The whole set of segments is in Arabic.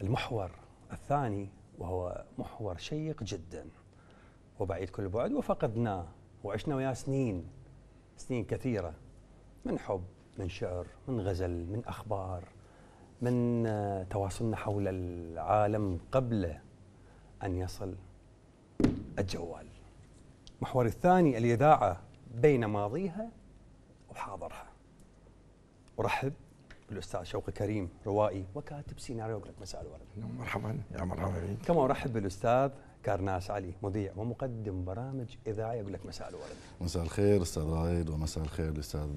المحور الثاني وهو محور شيق جدا وبعيد كل بعد. وفقدناه وعشنا وياه سنين سنين كثيرة من حب من شعر من غزل من أخبار من آه، تواصلنا حول العالم قبل أن يصل الجوال. المحور الثاني الإذاعة بين ماضيها وحاضرها. ورحب بالاستاذ شوقي كريم روائي وكاتب سيناريو لك مساء الورد. مرحبا يا مرحبا بك. كما أرحب بالأستاذ كارناس علي مذيع ومقدم برامج إذاعية يقول لك مساء الورد. مساء الخير أستاذ رائد ومساء الخير الاستاذ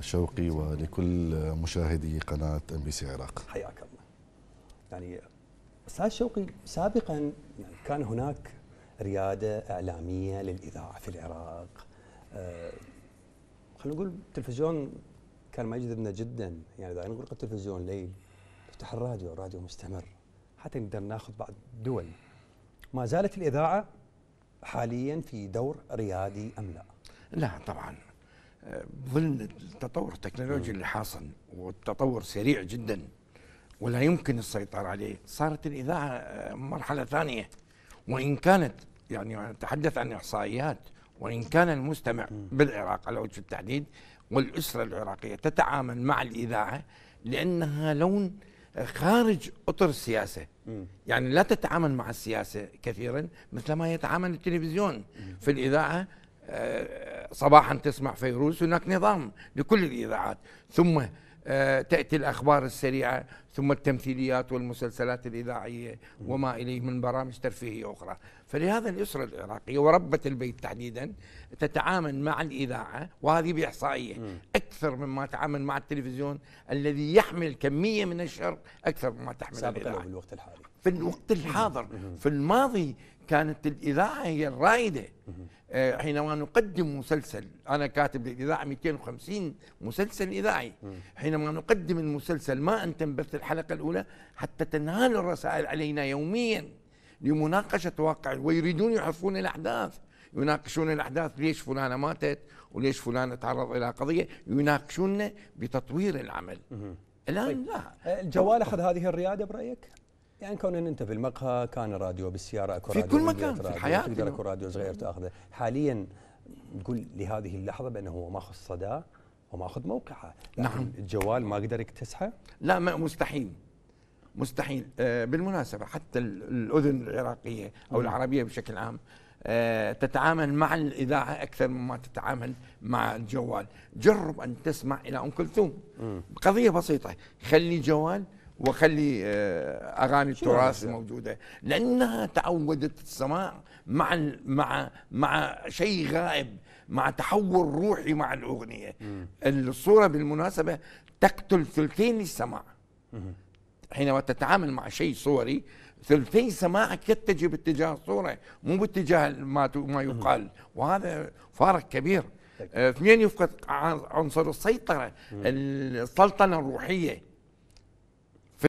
شوقي ولكل مشاهدي قناة ام بي سي عراق. حياك الله. يعني أستاذ شوقي سابقا يعني كان هناك ريادة إعلامية للإذاعة في العراق. آه خلينا نقول التلفزيون كان ما يجذبنا جدا. يعني إذا نقول التلفزيون ليل تفتح الراديو الراديو مستمر. حتى نقدر ناخذ بعض دول. ما زالت الإذاعة حاليا في دور ريادي أم لا؟ لا طبعا. ظل التطور التكنولوجي اللي حاصل والتطور سريع جدا ولا يمكن السيطرة عليه. صارت الإذاعة مرحلة ثانية. وإن كانت يعني أتحدث عن إحصائيات وإن كان المستمع بالعراق على وجه التحديد والأسرة العراقية تتعامل مع الإذاعة لأنها لون خارج أطر السياسة. يعني لا تتعامل مع السياسة كثيرا مثل ما يتعامل التلفزيون. في الإذاعة آه، صباحا تسمع فيروز هناك نظام لكل الإذاعات. ثم آه، تأتي الأخبار السريعة ثم التمثيليات والمسلسلات الإذاعية وما إليه من برامج ترفيهية أخرى. فلهذا الأسرة العراقية وربة البيت تحديدا تتعامل مع الإذاعة وهذه بإحصائية أكثر مما تتعامل مع التلفزيون الذي يحمل كمية من الشر أكثر مما تحمل سابقا الإذاعة. في الوقت الحالي. في الوقت الحاضر. في الماضي كانت الإذاعة هي الرائدة آه، حينما نقدم مسلسل أنا كاتب للإذاعة 250 مسلسل إذاعي. حينما نقدم المسلسل ما أن تنبث الحلقة الأولى حتى تنهال الرسائل علينا يوميا لمناقشة واقع ويريدون يعرفون الأحداث. يناقشون الأحداث ليش فلانة ماتت وليش فلان تعرض إلى قضية. يناقشون بتطوير العمل. الآن طيب. لا. الجوال أخذ هذه الريادة برأيك؟ يعني كون أنت في المقهى كان الراديو بالسيارة أكو في كل مكان في الحياة تقدر أكو راديو صغير تأخذه. حاليا تقول لهذه اللحظة بأنه هو ماخذ صدى وماخذ موقعه نعم. الجوال ما قدر يكتسحه؟ لا ما مستحيل. مستحيل. آه بالمناسبة حتى الأذن العراقية أو العربية بشكل عام آه تتعامل مع الإذاعة أكثر مما تتعامل مع الجوال. جرب أن تسمع إلى أم كلثوم. قضية بسيطة. خلي جوال وخلي آه، أغاني التراث موجودة. لأنها تعودت السماع مع مع مع شيء غائب مع تحول روحي مع الأغنية. الصورة بالمناسبة تقتل ثلثين السماع حينما تتعامل مع شيء صوري ثلثي سماعك يتجه باتجاه الصورة مو باتجاه ما ما يقال. وهذا فارق كبير. طيب. آه، اثنين يفقد عنصر السيطرة السلطنة الروحية.